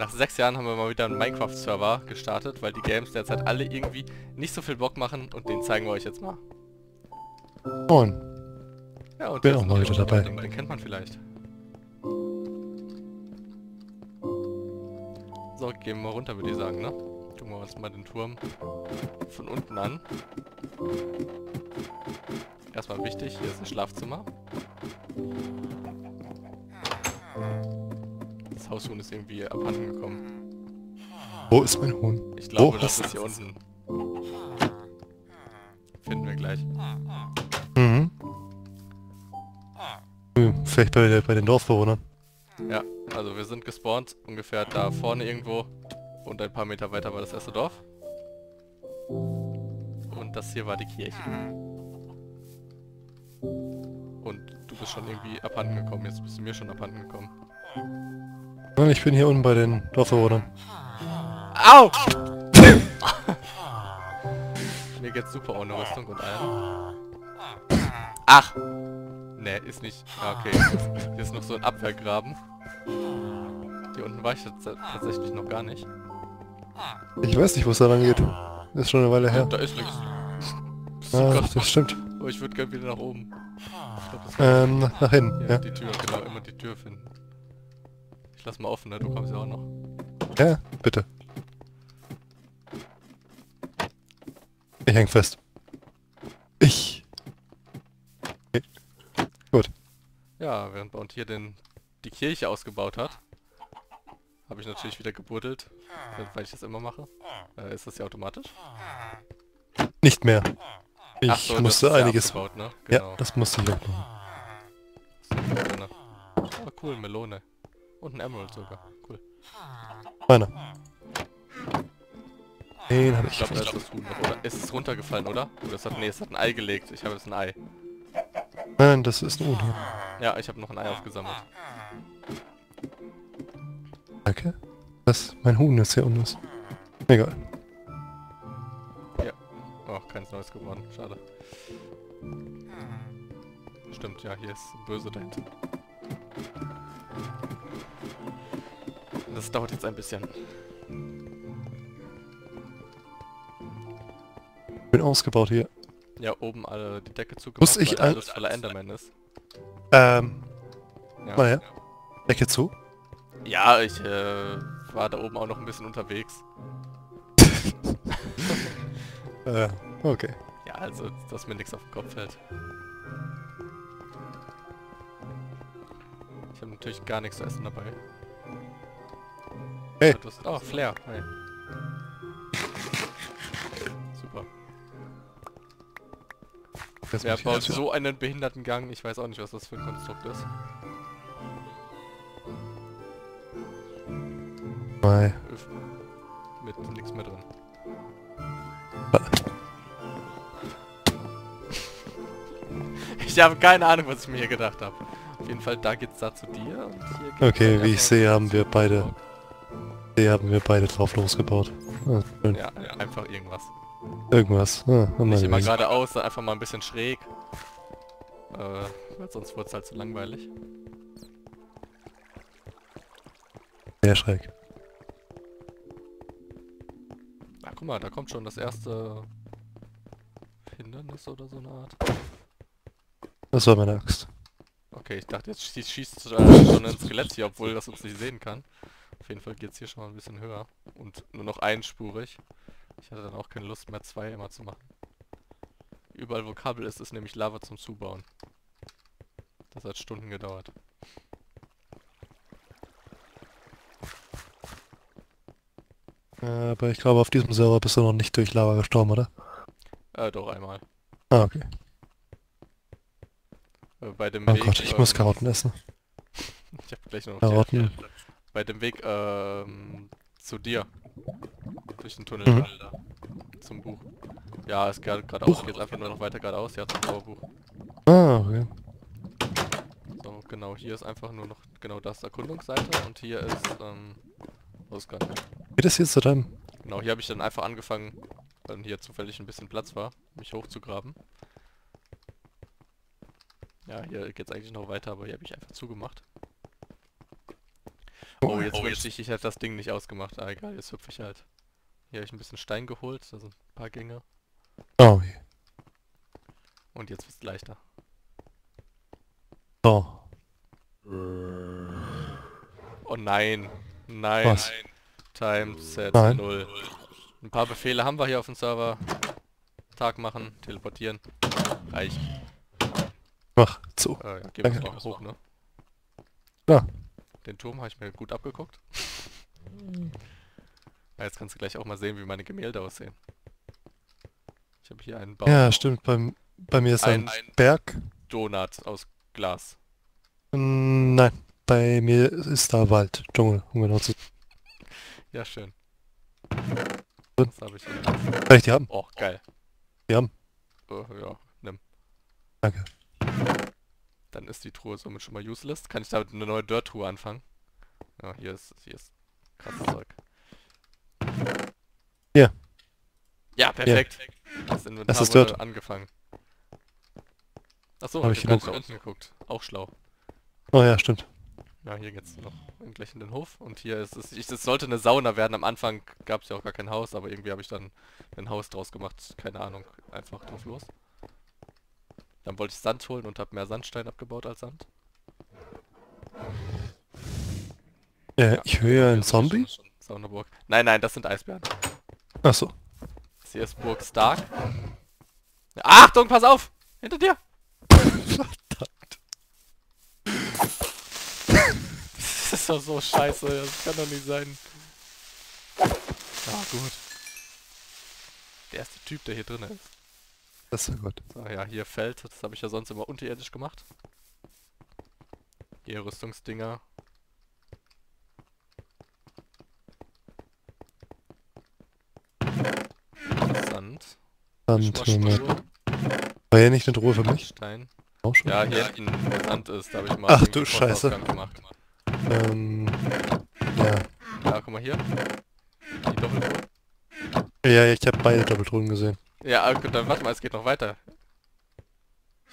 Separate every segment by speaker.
Speaker 1: nach sechs Jahren haben wir mal wieder einen Minecraft-Server gestartet, weil die Games derzeit alle irgendwie nicht so viel Bock machen und den zeigen wir euch jetzt mal.
Speaker 2: Moin.
Speaker 1: Ja, und
Speaker 2: Bin auch mal wieder dabei.
Speaker 1: Den, den kennt man vielleicht. So, gehen wir mal runter, würde ich sagen, ne? Gucken wir uns mal den Turm von unten an. Erstmal wichtig, hier ist ein Schlafzimmer. Haushuhn ist irgendwie abhanden gekommen.
Speaker 2: Wo ist mein Huhn?
Speaker 1: Ich glaube,
Speaker 2: Oh,
Speaker 1: das ist hier unten. Finden wir gleich.
Speaker 2: Mhm. Hm, Vielleicht bei, bei den Dorfbewohnern.
Speaker 1: Ja, also wir sind gespawnt, ungefähr da vorne irgendwo. Und ein paar Meter weiter war das erste Dorf. Und das hier war die Kirche. Und du bist schon irgendwie abhanden gekommen, jetzt bist du mir schon abhanden gekommen.
Speaker 2: Nein, ich bin hier unten bei den Dorfbewohnern.
Speaker 1: Au! mir geht's super ohne Rüstung und allem. Ach! Ne, ist nicht. Ah, okay. Hier ist noch so ein Abwehrgraben. Hier unten war ich jetzt tatsächlich noch gar nicht.
Speaker 2: Ich weiß nicht, wo es da lang geht. Ist schon eine Weile her.
Speaker 1: Da ist nichts.
Speaker 2: Ah, das stimmt.
Speaker 1: Oh, ich würde gerne wieder nach oben. Ich glaub,
Speaker 2: Ähm, nach, nach hinten,
Speaker 1: ja,
Speaker 2: ja.
Speaker 1: die Tür, genau, immer die Tür finden. Ich lass mal offen, ne? Du kommst ja auch noch.
Speaker 2: Ja, bitte. Ich häng fest. Ich. Okay. Gut.
Speaker 1: Ja, während Bound hier den, die Kirche ausgebaut hat, habe ich natürlich wieder gebuddelt, weil ich das immer mache. Äh, ist das ja automatisch?
Speaker 2: Nicht mehr. Ich
Speaker 1: so,
Speaker 2: musste
Speaker 1: ja
Speaker 2: einiges...
Speaker 1: abgebaut, ne?
Speaker 2: Ja, das musste ich auch machen.
Speaker 1: Ah, cool, Melone. Und ein Emerald sogar. Cool.
Speaker 2: Meiner. Den habe
Speaker 1: Ich
Speaker 2: ich.
Speaker 1: glaube, da ist das Huhn noch, oder? Ist es runtergefallen, oder? Oder es hat, nee, es hat ein Ei gelegt. Ich habe jetzt ein Ei.
Speaker 2: Nein, das ist ein Unhund.
Speaker 1: Ja, ich habe noch ein Ei aufgesammelt.
Speaker 2: Danke. Das mein Huhn ist hier unten ist. Egal.
Speaker 1: Oh, keins neues geworden. Schade. Stimmt, ja, hier ist böse dahinter. Das dauert jetzt ein bisschen.
Speaker 2: Bin ausgebaut hier.
Speaker 1: Ja, oben alle die Decke zugemacht,
Speaker 2: Muss ich
Speaker 1: weil alles voller Enderman ist.
Speaker 2: Ähm,
Speaker 1: Ja,
Speaker 2: mal her. Decke zu.
Speaker 1: ja ich äh, war da oben auch noch ein bisschen unterwegs.
Speaker 2: Äh, okay.
Speaker 1: Ja, also, dass mir nichts auf den Kopf fällt. Natürlich gar nichts zu essen dabei.
Speaker 2: Hey.
Speaker 1: Oh, Flair. Hey. Super.
Speaker 2: Das
Speaker 1: Wer baut
Speaker 2: wieder-
Speaker 1: so einen behinderten Gang? Ich weiß auch nicht, was das für ein Konstrukt ist. Öf mit nichts mehr drin. Ich habe keine Ahnung, was ich mir hier gedacht habe. Jeden Fall, da geht's da zu dir und hier geht's
Speaker 2: Okay, wie ich sehe, haben wir beide-. Hier haben wir beide drauf losgebaut. Ah, schön.
Speaker 1: Ja, einfach irgendwas.
Speaker 2: Irgendwas. Ah,
Speaker 1: Nicht immer geradeaus, einfach mal ein bisschen schräg. Äh, sonst wird's halt zu langweilig.
Speaker 2: Sehr schräg.
Speaker 1: Ah, guck mal, da kommt schon das erste Hindernis oder so eine Art.
Speaker 2: Das war meine Axt.
Speaker 1: Okay, ich dachte, jetzt schießt, schießt äh, schon ein Skelett hier, obwohl das uns nicht sehen kann. Auf jeden Fall geht's hier schon mal ein bisschen höher. Und nur noch einspurig. Ich hatte dann auch keine Lust mehr, zwei immer zu machen. Überall wo Kabel ist, ist nämlich Lava zum Zubauen. Das hat Stunden gedauert.
Speaker 2: Äh, Aber ich glaube, auf diesem Server bist du noch nicht durch Lava gestorben, oder?
Speaker 1: Äh, doch einmal.
Speaker 2: Ah, okay.
Speaker 1: Äh, bei dem
Speaker 2: Oh
Speaker 1: Weg...
Speaker 2: Gott, ich muss
Speaker 1: ähm,
Speaker 2: Karotten essen.
Speaker 1: Ich hab gleich noch
Speaker 2: Karotten.
Speaker 1: Bei dem Weg ähm, zu dir. Durch den Tunnel
Speaker 2: Mhm.
Speaker 1: da. Zum Buch. Ja, es geht geradeaus, geht einfach nur noch weiter geradeaus, ja, zum Zauberbuch.
Speaker 2: Ah, okay.
Speaker 1: So, genau, hier ist einfach nur noch genau das Erkundungsseite und hier ist ähm, Ausgang.
Speaker 2: Geht das jetzt zu deinem?
Speaker 1: Genau, hier habe ich dann einfach angefangen, weil hier zufällig ein bisschen Platz war, mich hochzugraben. Ja, hier geht's eigentlich noch weiter, aber hier habe ich einfach zugemacht. Oh, jetzt wünschte ich, ich hätte das Ding nicht ausgemacht. Ah, egal, jetzt hüpfe ich halt. Hier habe ich ein bisschen Stein geholt, da sind ein paar Gänge.
Speaker 2: Oh.
Speaker 1: Und jetzt wird's leichter.
Speaker 2: so.
Speaker 1: Oh nein. Nein.
Speaker 2: Was?
Speaker 1: Time Set
Speaker 2: Nein.
Speaker 1: 0. Ein paar Befehle haben wir hier auf dem Server. Tag machen, teleportieren. Reicht.
Speaker 2: Mach zu.
Speaker 1: Äh, gehen wir
Speaker 2: Danke.
Speaker 1: mal hoch, ne?
Speaker 2: Klar.
Speaker 1: Den Turm habe ich mir gut abgeguckt. Ja, jetzt kannst du gleich auch mal sehen, wie meine Gemälde aussehen. Ich habe hier einen Baum.
Speaker 2: Ja, stimmt. Bei, bei mir ist ein,
Speaker 1: Ein-
Speaker 2: Berg.
Speaker 1: Donut aus Glas.
Speaker 2: Mm, Nein, bei mir ist da Wald, Dschungel, um genau zu
Speaker 1: Ja, schön. Was habe ich hier?
Speaker 2: Kann ich die haben?
Speaker 1: Oh, geil.
Speaker 2: Die haben.
Speaker 1: Oh, ja, nimm.
Speaker 2: Danke.
Speaker 1: Dann ist die Truhe somit schon mal useless. Kann ich damit eine neue Dirt-Truhe anfangen? Ja, hier ist, hier ist krasses Zeug.
Speaker 2: Hier.
Speaker 1: Ja, perfekt. Das Inventar
Speaker 2: Das ist
Speaker 1: wurde
Speaker 2: Dirt.
Speaker 1: angefangen. Achso,
Speaker 2: Hab
Speaker 1: hab
Speaker 2: ich genug.
Speaker 1: nach unten geguckt. Auch schlau.
Speaker 2: Oh ja, stimmt.
Speaker 1: Ja, hier geht's noch gleich in den Hof. Und hier ist es, ich, es sollte eine Sauna werden. Am Anfang gab es ja auch gar kein Haus, aber irgendwie habe ich dann ein Haus draus gemacht. Keine Ahnung. Einfach drauf los. Dann wollte ich Sand holen und habe mehr Sandstein abgebaut als Sand.
Speaker 2: Äh,
Speaker 1: Ja,
Speaker 2: ich höre einen Zombie.
Speaker 1: Saunaburg. Nein, nein, das sind Eisbären.
Speaker 2: Achso.
Speaker 1: Das hier ist Burg Stark. Achtung, pass auf! Hinter dir! Das ist doch so scheiße, das kann doch nicht sein. Ah, gut. Der erste Typ, der hier drin ist.
Speaker 2: Das ist ja gut.
Speaker 1: So, ja, hier Feld, das habe ich ja sonst immer unterirdisch gemacht. Hier Rüstungsdinger. Sand.
Speaker 2: Wir.
Speaker 1: Schmuck,
Speaker 2: War hier nicht eine Truhe für mich?
Speaker 1: Stein.
Speaker 2: Auch schon?
Speaker 1: Ja, hier wo Sand ist, da habe ich mal
Speaker 2: Ach, du Scheiße.
Speaker 1: Gemacht.
Speaker 2: Ähm, ja.
Speaker 1: Ja, guck mal hier. Die Doppeltruhe.
Speaker 2: Ja, ich habe beide Doppeltruhen gesehen.
Speaker 1: Ja, gut, dann warte mal, es geht noch weiter.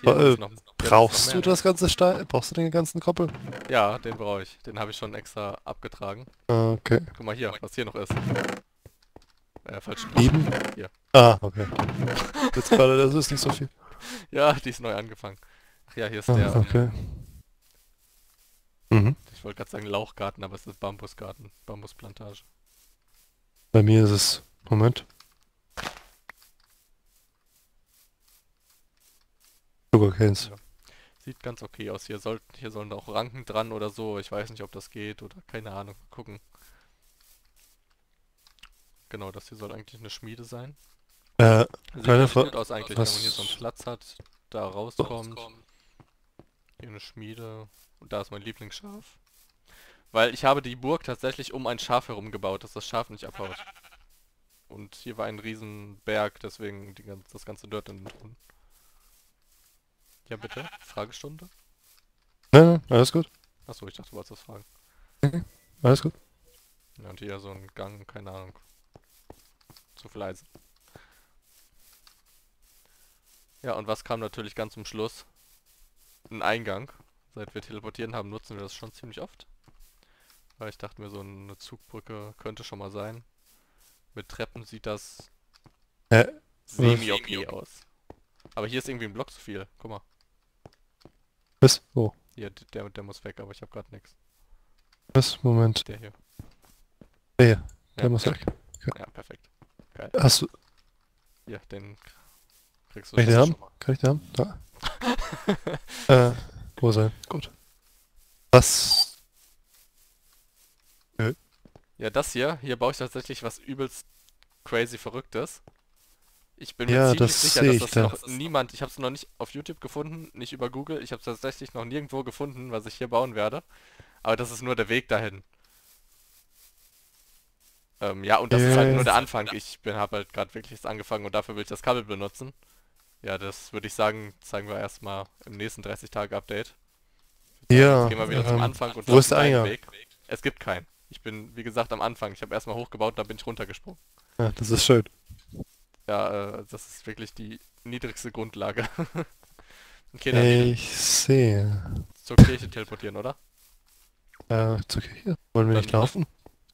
Speaker 1: Hier
Speaker 2: Äh,
Speaker 1: noch,
Speaker 2: Brauchst du das ganze Stein? Brauchst du den ganzen Koppel?
Speaker 1: Ja, den brauche ich. Den habe ich schon extra abgetragen.
Speaker 2: Ah, Okay.
Speaker 1: Guck mal hier, was hier noch ist. Äh, falsch.
Speaker 2: Sieben?
Speaker 1: Hier.
Speaker 2: Ah, okay. Jetzt gerade, das ist nicht so viel.
Speaker 1: Ja, die ist neu angefangen. Ach ja, hier ist
Speaker 2: Ah,
Speaker 1: der, ähm,
Speaker 2: okay. Mhm.
Speaker 1: ich wollte gerade sagen Lauchgarten, aber es ist Bambusgarten, Bambusplantage.
Speaker 2: Bei mir ist es. Moment. Sugarcanes.
Speaker 1: Sieht ganz okay aus. Hier sollten, hier sollen auch Ranken dran oder so. Ich weiß nicht, ob das geht oder keine Ahnung. Gucken. Genau, das hier soll eigentlich eine Schmiede sein.
Speaker 2: Äh,
Speaker 1: Sieht
Speaker 2: Keine
Speaker 1: gut aus eigentlich,
Speaker 2: was-
Speaker 1: wenn man hier so einen Platz hat, da rauskommt. Hier eine Schmiede. Und da ist mein Lieblingsschaf. Weil ich habe die Burg tatsächlich um ein Schaf herum gebaut, dass das Schaf nicht abhaut. Und hier war ein riesen Berg, deswegen die, gan- das ganze Dirt in den Truhen. Ja bitte, Fragestunde?
Speaker 2: nein, nein, alles gut.
Speaker 1: Achso, ich dachte, du wolltest was fragen.
Speaker 2: Alles gut.
Speaker 1: Ja, und hier so ein Gang, keine Ahnung. Zu viel Eisen. Ja, und was kam natürlich ganz zum Schluss? Ein Eingang. Seit wir teleportieren haben, nutzen wir das schon ziemlich oft. Weil ich dachte mir, so eine Zugbrücke könnte schon mal sein. Mit Treppen sieht das
Speaker 2: Äh,
Speaker 1: semi-okay aus. Aber hier ist irgendwie ein Block zu viel. Guck mal.
Speaker 2: Was? Oh.
Speaker 1: D- der, der muss weg, aber ich habe gerade nichts.
Speaker 2: Was? Moment.
Speaker 1: Der hier.
Speaker 2: Der hier. Der
Speaker 1: Ja.
Speaker 2: muss weg.
Speaker 1: Ja, perfekt. Geil.
Speaker 2: Hast du.
Speaker 1: Hier, den kriegst du
Speaker 2: Kann ich den
Speaker 1: schon
Speaker 2: haben? Kann ich den haben? Da. äh, wo sein? Gut. Was?
Speaker 1: Ja, das hier, hier baue ich tatsächlich was übelst crazy Verrücktes. Ich bin mir
Speaker 2: Ja,
Speaker 1: ziemlich
Speaker 2: das
Speaker 1: sicher, dass das
Speaker 2: da.
Speaker 1: noch niemand, ich habe es noch nicht auf YouTube gefunden, nicht über Google, ich habe es tatsächlich noch nirgendwo gefunden, was ich hier bauen werde. Aber das ist nur der Weg dahin. Ähm, ja, und das ist halt nur der
Speaker 2: Yes.
Speaker 1: Anfang. Ich bin habe halt gerade wirklich jetzt angefangen und dafür will ich das Kabel benutzen. Ja, das würde ich sagen, zeigen wir erstmal im nächsten 30 Tage Update.
Speaker 2: Ja.
Speaker 1: Jetzt gehen wir wieder zum
Speaker 2: ähm,
Speaker 1: Anfang und
Speaker 2: wo ist der Eingang?
Speaker 1: Weg. Es gibt keinen. Ich bin, wie gesagt, am Anfang. Ich habe erstmal hochgebaut, dann bin ich runtergesprungen.
Speaker 2: Ja, das ist schön.
Speaker 1: Ja, äh, das ist wirklich die niedrigste Grundlage. okay, dann
Speaker 2: Ich sehe.
Speaker 1: zur Kirche teleportieren, oder?
Speaker 2: Äh, zur Kirche. Wollen wir
Speaker 1: Dann
Speaker 2: nicht laufen?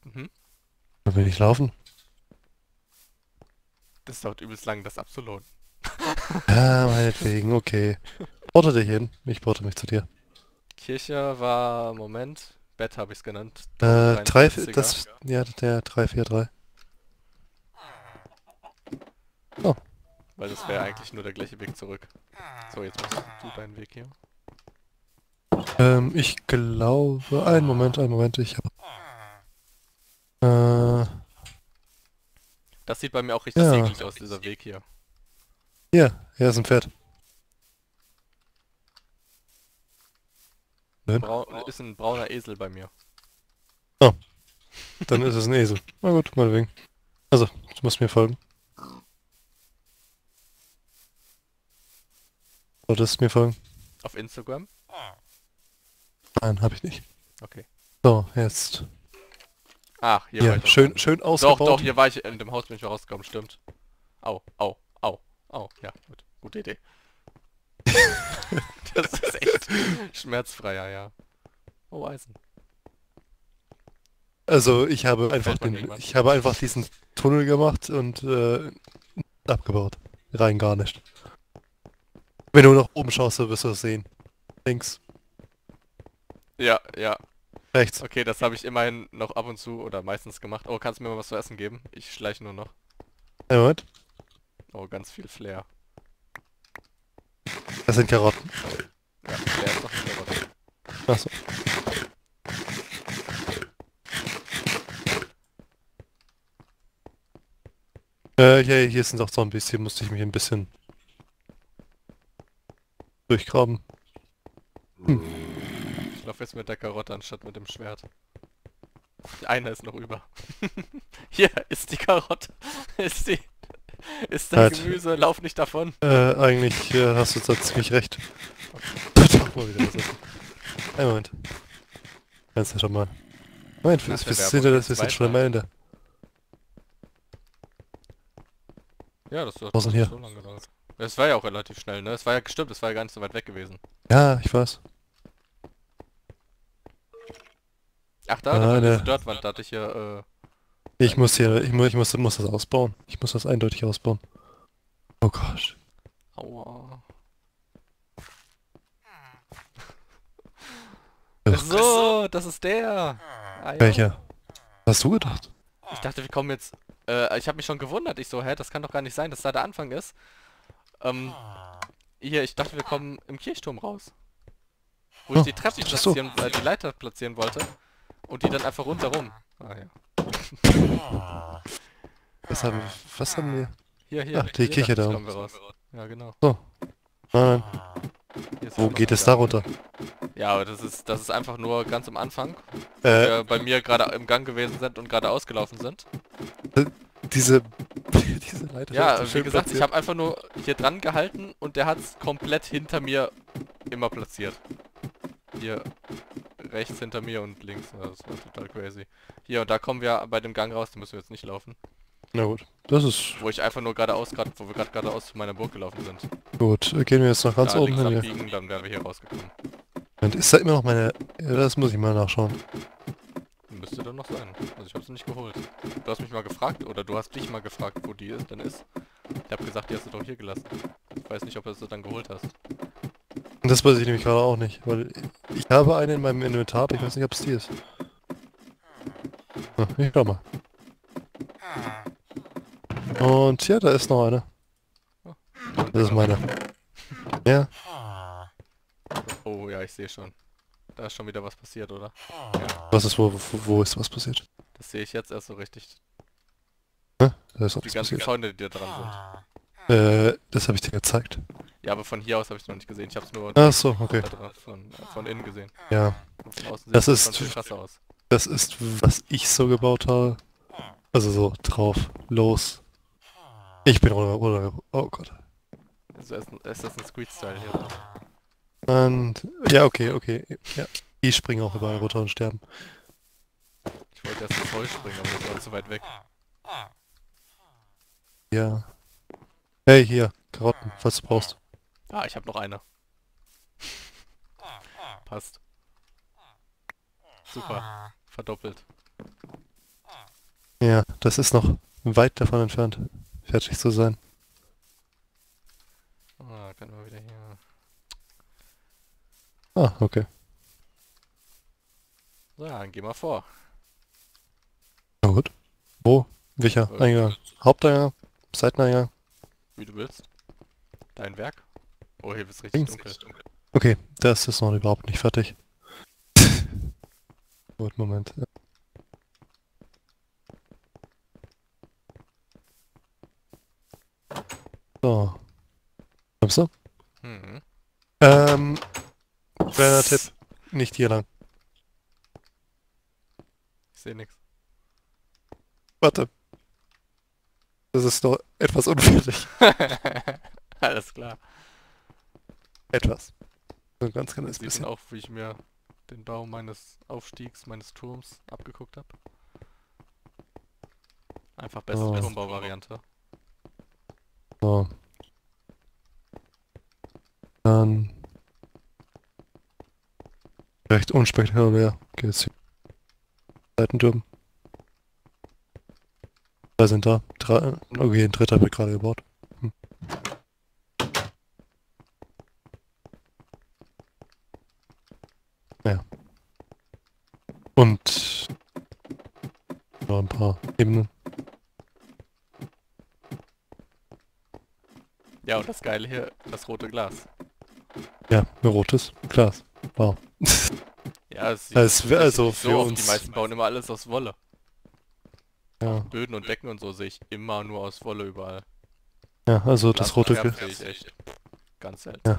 Speaker 1: Mhm.
Speaker 2: Wollen wir nicht laufen?
Speaker 1: Das dauert übelst lang, das abzulohnen.
Speaker 2: Ja, meinetwegen, okay. Porte dich hin. Ich porte mich zu dir.
Speaker 1: Kirche war, Moment, Bett habe ich es genannt.
Speaker 2: Äh, 3,
Speaker 1: 43er.
Speaker 2: das, ja, der 343.
Speaker 1: Weil das wäre eigentlich nur der gleiche Weg zurück. So, jetzt machst du deinen Weg hier.
Speaker 2: Ähm, ich glaube, einen Moment, einen Moment, ich hab, äh,
Speaker 1: Das sieht bei mir auch richtig
Speaker 2: Ja.
Speaker 1: segelig aus, dieser Weg hier.
Speaker 2: hier, hier ist ein Pferd.
Speaker 1: Brau ist ein brauner Esel bei mir.
Speaker 2: Dann ist es ein Esel. Na gut, meinetwegen. Also, du musst mir folgen. Solltest mir folgen?
Speaker 1: Auf Instagram?
Speaker 2: Nein, habe ich nicht.
Speaker 1: Okay.
Speaker 2: So, jetzt.
Speaker 1: Ach, hier war
Speaker 2: Hier,
Speaker 1: ich doch
Speaker 2: schön,
Speaker 1: dran.
Speaker 2: schön
Speaker 1: Doch,
Speaker 2: ausgebaut.
Speaker 1: doch, hier war ich, in dem Haus bin ich rausgekommen, stimmt. Au, au, au, au. Ja, gut. Gute Idee. das ist echt schmerzfreier, ja. Oh, Eisen.
Speaker 2: Also, ich habe einfach den,
Speaker 1: irgendwann?
Speaker 2: ich habe einfach diesen Tunnel gemacht und äh, abgebaut. Rein gar nicht. Wenn du nach oben schaust, dann wirst du es sehen. Links,
Speaker 1: Ja, ja.
Speaker 2: rechts.
Speaker 1: Okay, das habe ich immerhin noch ab und zu oder meistens gemacht. Oh, kannst du mir mal was zu essen geben? Ich schleiche nur noch.
Speaker 2: Einen Moment.
Speaker 1: Oh, ganz viel Flair.
Speaker 2: Das sind Karotten.
Speaker 1: Ja, Flair ist noch nicht dabei.
Speaker 2: Achso. Äh, hier, hier sind auch Zombies. Hier musste ich mich ein bisschen durchgraben.
Speaker 1: Ich laufe jetzt mit der Karotte anstatt mit dem Schwert. Einer ist noch über. Hier ist die Karotte. Ist die. Ist das
Speaker 2: Halt.
Speaker 1: Gemüse. Lauf nicht davon.
Speaker 2: Äh, eigentlich äh, hast du da ziemlich recht. Doch mal wieder was essen. Einen Moment. Kannst du schon mal. Moment, wir, sind, wir
Speaker 1: geht's
Speaker 2: sind schon am. Ende.
Speaker 1: Ja, das hat so lange gedauert. Es war ja auch relativ schnell, ne? Es war ja gestimmt, es war ja gar nicht so weit weg gewesen.
Speaker 2: Ja, ich weiß.
Speaker 1: Ach da,
Speaker 2: Ah,
Speaker 1: da war diese Dirtwand, da hatte ich hier,
Speaker 2: Ich muss hier, ich muss, ich muss, muss das ausbauen. Ich muss das eindeutig ausbauen. Oh Gott.
Speaker 1: äh... Aua.
Speaker 2: Ugh.
Speaker 1: So, das ist der. Ah, ja.
Speaker 2: Welcher? Was hast du gedacht?
Speaker 1: Ich dachte, wir kommen jetzt... Äh, ich habe mich schon gewundert. Ich so, hä, das kann doch gar nicht sein, dass da der Anfang ist. Ähm, hier, ich dachte, wir kommen im Kirchturm raus. Wo ich
Speaker 2: Oh,
Speaker 1: die Treppe
Speaker 2: so.
Speaker 1: platzieren, äh, die Leiter platzieren wollte. Und die dann einfach rundherum. Ah ja.
Speaker 2: Was haben, was haben wir?
Speaker 1: Hier, hier.
Speaker 2: Ach, die
Speaker 1: hier
Speaker 2: Kirche da
Speaker 1: ich, raus. Ja, genau.
Speaker 2: Nein, nein.
Speaker 1: Ist
Speaker 2: Wo geht es da runter?
Speaker 1: Ja, aber das ist, das ist einfach nur ganz am Anfang.
Speaker 2: Äh,
Speaker 1: Wir bei mir gerade im Gang gewesen sind und gerade ausgelaufen sind.
Speaker 2: diese, diese Leiter.
Speaker 1: Ja, wie gesagt, ich habe einfach nur hier dran gehalten und der hat es komplett hinter mir immer platziert. Hier rechts hinter mir und links. Das war total crazy. Hier, und da kommen wir bei dem Gang raus, da müssen wir jetzt nicht laufen.
Speaker 2: Na gut, das ist
Speaker 1: Wo ich einfach nur geradeaus, grad, wo wir gerade geradeaus zu meiner Burg gelaufen sind.
Speaker 2: gut. Gehen wir jetzt nach ganz
Speaker 1: da
Speaker 2: oben hin.
Speaker 1: abbiegen, dann wären wir hier rausgekommen.
Speaker 2: Moment, Ist da immer noch meine... Ja, das muss ich mal nachschauen.
Speaker 1: Müsste dann noch sein. Also ich habe sie nicht geholt. Du hast mich mal gefragt, oder du hast dich mal gefragt, wo die ist, dann ist. Ich habe gesagt, die hast du doch hier gelassen. Ich weiß nicht, ob du sie dann geholt hast.
Speaker 2: Das weiß ich nämlich gerade auch nicht, weil ich habe eine in meinem Inventar, aber ich weiß nicht, ob es die ist. Hm, ich schau mal. Und ja, da ist noch eine. Das ist meine. Ja,
Speaker 1: Oh ja, ich sehe schon. Da ist schon wieder was passiert, oder?
Speaker 2: was ist, wo, wo, wo ist was passiert?
Speaker 1: Das sehe ich jetzt erst so richtig.
Speaker 2: Hä? Da ist auch
Speaker 1: Die ganzen
Speaker 2: passiert.
Speaker 1: Zäune, die da dran
Speaker 2: Äh, das habe ich dir gezeigt.
Speaker 1: sind. Ja, aber von hier aus habe ich es noch nicht gesehen. Ich habe es nur
Speaker 2: Ach so, okay.
Speaker 1: von, von innen gesehen.
Speaker 2: Ja, Das
Speaker 1: sieht
Speaker 2: ist- das ist, was ich so gebaut habe. Also so, drauf, los. Ich bin runter, runter, oh Gott.
Speaker 1: Also ist, ist das ein Squeak-Style hier? oder?
Speaker 2: Und, ja, okay, okay, ja. Die springen auch überall runter und sterben.
Speaker 1: Ich wollte erst Heu springen, aber das war zu weit weg.
Speaker 2: Ja. Hey, hier, Karotten, falls du brauchst.
Speaker 1: Ah, ich habe noch eine. Passt. Super. Verdoppelt.
Speaker 2: Ja, das ist noch weit davon entfernt, fertig zu sein.
Speaker 1: Ah, können wir wieder hier.
Speaker 2: Ah, okay.
Speaker 1: So, dann geh mal vor.
Speaker 2: Na gut. Wo? Welcher
Speaker 1: Äh,
Speaker 2: Eingang? Haupteingang? Seiteneingang?
Speaker 1: Wie du willst. Dein Werk? Oh, hier wird's richtig dunkel.
Speaker 2: Okay, das ist noch überhaupt nicht fertig. Gut, Moment. So. Kommst du?
Speaker 1: Mhm.
Speaker 2: Ähm, kleiner Tipp. Nicht hier lang.
Speaker 1: Ich sehe nichts.
Speaker 2: Warte. Das ist doch etwas unfertig.
Speaker 1: Alles klar.
Speaker 2: Etwas. So ein ganz kleines bisschen.
Speaker 1: auch, wie ich mir den Bau meines Aufstiegs, meines Turms abgeguckt habe. Einfach beste
Speaker 2: Oh.
Speaker 1: Turmbauvariante.
Speaker 2: So. Dann. Recht unspektakulär hier. Seitenturm. Zwei sind da. Drei, okay, ein dritter wird gerade gebaut. Hm. Ja. Und noch ein paar Ebenen.
Speaker 1: Ja, und das Geile hier, das rote Glas.
Speaker 2: Ja, ein rotes Glas. Wow.
Speaker 1: Sieht
Speaker 2: Das wär also
Speaker 1: so
Speaker 2: für
Speaker 1: oft.
Speaker 2: uns-
Speaker 1: Die meisten bauen immer alles aus Wolle.
Speaker 2: Ja,
Speaker 1: Böden und Decken und so sehe ich immer nur aus Wolle überall.
Speaker 2: ja also das
Speaker 1: Glas
Speaker 2: rote
Speaker 1: sehe ich echt ganz selten.
Speaker 2: Ja.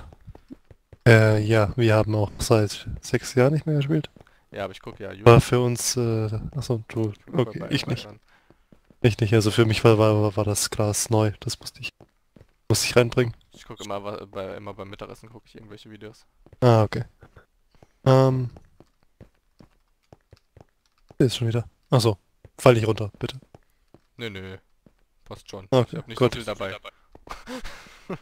Speaker 2: Äh, ja, wir haben auch seit sechs Jahren nicht mehr gespielt.
Speaker 1: Ja, aber ich gucke ja,
Speaker 2: War
Speaker 1: Jura-
Speaker 2: für uns, äh, achso, du, okay,
Speaker 1: bei-
Speaker 2: ich
Speaker 1: bei-
Speaker 2: nicht.
Speaker 1: bei-
Speaker 2: Ich nicht, also für mich war, war, war das Glas neu, das musste ich, musste ich reinbringen.
Speaker 1: Ich gucke immer, bei, immer beim Mittagessen gucke ich irgendwelche Videos.
Speaker 2: Ah, okay. Ähm. Ist schon wieder. Achso, fall nicht runter, bitte.
Speaker 1: Nö, nö. Passt schon.
Speaker 2: Okay,
Speaker 1: ich hab nicht
Speaker 2: gut.
Speaker 1: so viel dabei.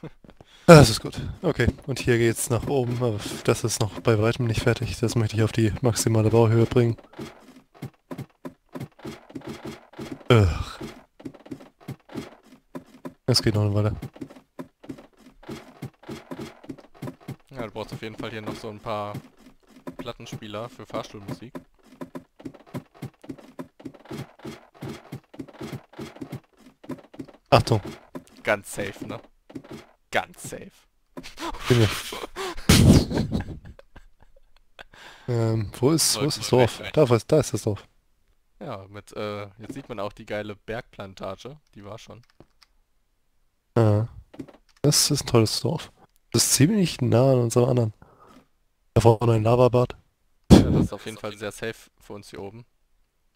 Speaker 2: Das ist gut. Okay, und hier geht's nach oben, aber das ist noch bei weitem nicht fertig. Das möchte ich auf die maximale Bauhöhe bringen. Ugh. Es geht noch eine Weile.
Speaker 1: Ja, du brauchst auf jeden Fall hier noch so ein paar Plattenspieler für Fahrstuhlmusik.
Speaker 2: Achtung,
Speaker 1: Ganz safe, ne? Ganz safe.
Speaker 2: Junge. ähm, wo ist, wo ist das Dorf? Da, da ist das Dorf.
Speaker 1: Ja, mit, äh, jetzt sieht man auch die geile Bergplantage. Die war schon.
Speaker 2: Ah, das ist ein tolles Dorf. Das ist ziemlich nah an unserem anderen. Da vorne ein Lavabad.
Speaker 1: Ja, das ist auf jeden Fall sehr safe für uns hier oben.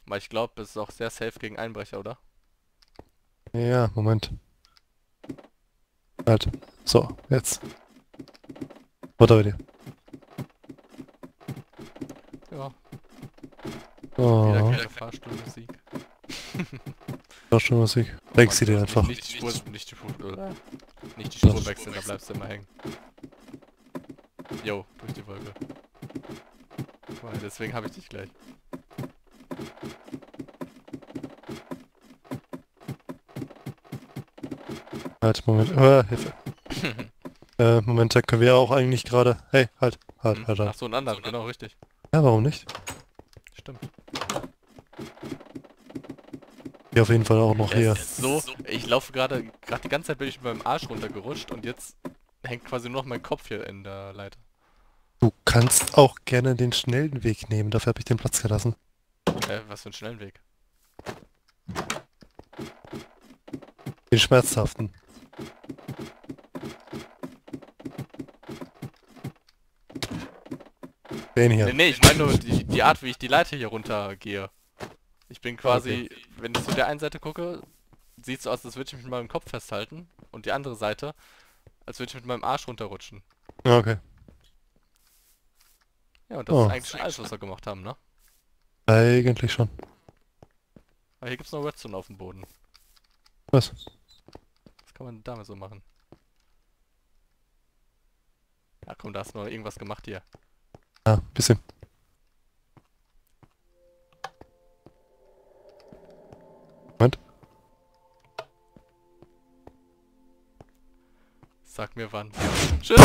Speaker 1: Weil ich glaube, es ist auch sehr safe gegen Einbrecher, oder?
Speaker 2: Ja, Moment. Halt. So, jetzt. Warte bei dir.
Speaker 1: Ja, wieder
Speaker 2: Oh,
Speaker 1: geile Fahrstuhlmusik.
Speaker 2: da schon Musik. Denkst du dir einfach.
Speaker 1: Nicht die Spur, nicht die Spur, oder? Nicht die Spur wechseln, da bleibst du immer hängen. Jo, durch die Wolke. Deswegen habe ich dich gleich.
Speaker 2: Halt, Moment. Äh, Hilfe. äh, Moment, da können wir auch eigentlich gerade... Hey, halt, halt,
Speaker 1: Hm?
Speaker 2: halt,
Speaker 1: Ach
Speaker 2: halt.
Speaker 1: so, einen anderen, genau, richtig.
Speaker 2: Ja, warum nicht?
Speaker 1: Stimmt.
Speaker 2: Hier auf jeden Fall auch noch hier.
Speaker 1: So, ich laufe gerade, gerade die ganze Zeit bin ich mit meinem Arsch runtergerutscht und jetzt hängt quasi nur noch mein Kopf hier in der Leiter.
Speaker 2: Du kannst auch gerne den schnellen Weg nehmen, dafür habe ich den Platz gelassen.
Speaker 1: Äh, was für einen schnellen Weg.
Speaker 2: Den schmerzhaften. Den hier.
Speaker 1: Nee, nee, ich meine nur die, die Art, wie ich die Leiter hier runtergehe. Ich bin quasi, wenn ich zu der einen Seite gucke, sieht so aus, als würde ich mich mit meinem Kopf festhalten und die andere Seite, als würde ich mit meinem Arsch runterrutschen.
Speaker 2: Okay.
Speaker 1: Ja, und das
Speaker 2: Oh.
Speaker 1: ist eigentlich schon alles, was wir gemacht haben, ne?
Speaker 2: Eigentlich schon.
Speaker 1: Aber hier gibt's noch Redstone auf dem Boden.
Speaker 2: Was?
Speaker 1: Was kann man damit so machen? Ja komm, da hast du noch irgendwas gemacht hier.
Speaker 2: Ja, bisschen. Moment.
Speaker 1: Sag mir wann. Tschüss.